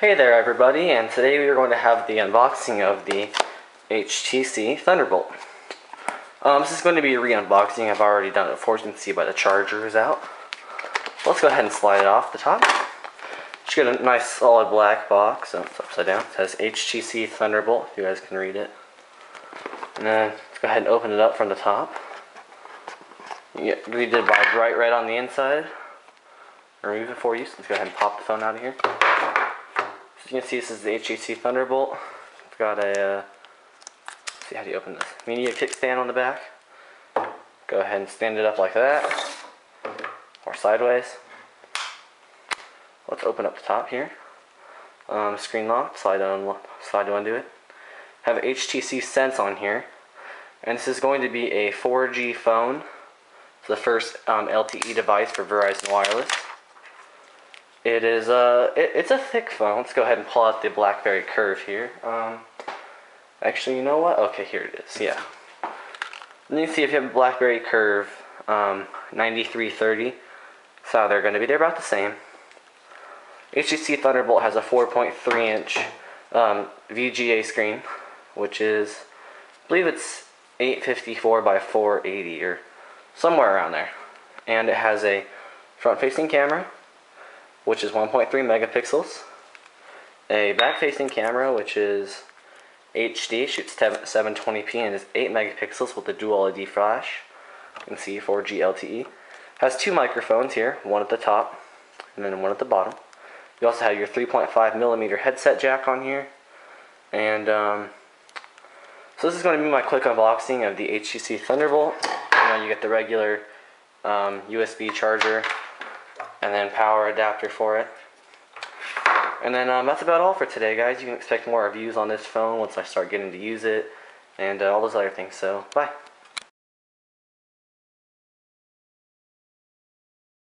Hey there everybody, and today we are going to have the unboxing of the HTC Thunderbolt. Um, this is going to be a re-unboxing, I've already done it before, you can see by the charger is out. Let's go ahead and slide it off the top. Just get a nice solid black box, so it's upside down. It says HTC Thunderbolt, if you guys can read it. And then, let's go ahead and open it up from the top. You get greeted by bright red on the inside. Remove it for you, so let's go ahead and pop the phone out of here. You can see, this is the HTC Thunderbolt. It's got a, uh, see how do you open this? Media kickstand on the back. Go ahead and stand it up like that, or sideways. Let's open up the top here. Um, screen lock, slide on, slide to undo it. Have HTC Sense on here, and this is going to be a 4G phone. It's the first um, LTE device for Verizon Wireless. It is a, uh, it, it's a thick phone. Let's go ahead and pull out the BlackBerry Curve here. Um, actually, you know what? Okay, here it is. Yeah. Let me see if you have a BlackBerry Curve um, 9330, so they're going to be they're about the same. HTC Thunderbolt has a 4.3 inch um, VGA screen, which is, I believe it's 854 by 480 or somewhere around there. And it has a front facing camera, which is 1.3 megapixels. A back-facing camera, which is HD, shoots 720p and is 8 megapixels with a dual LED flash. You can see 4G LTE. Has two microphones here, one at the top and then one at the bottom. You also have your 3.5 millimeter headset jack on here. And um, so this is going to be my quick unboxing of the HTC Thunderbolt. You you get the regular um, USB charger and then power adapter for it. And then um, that's about all for today, guys. You can expect more reviews on this phone once I start getting to use it and uh, all those other things. So, bye.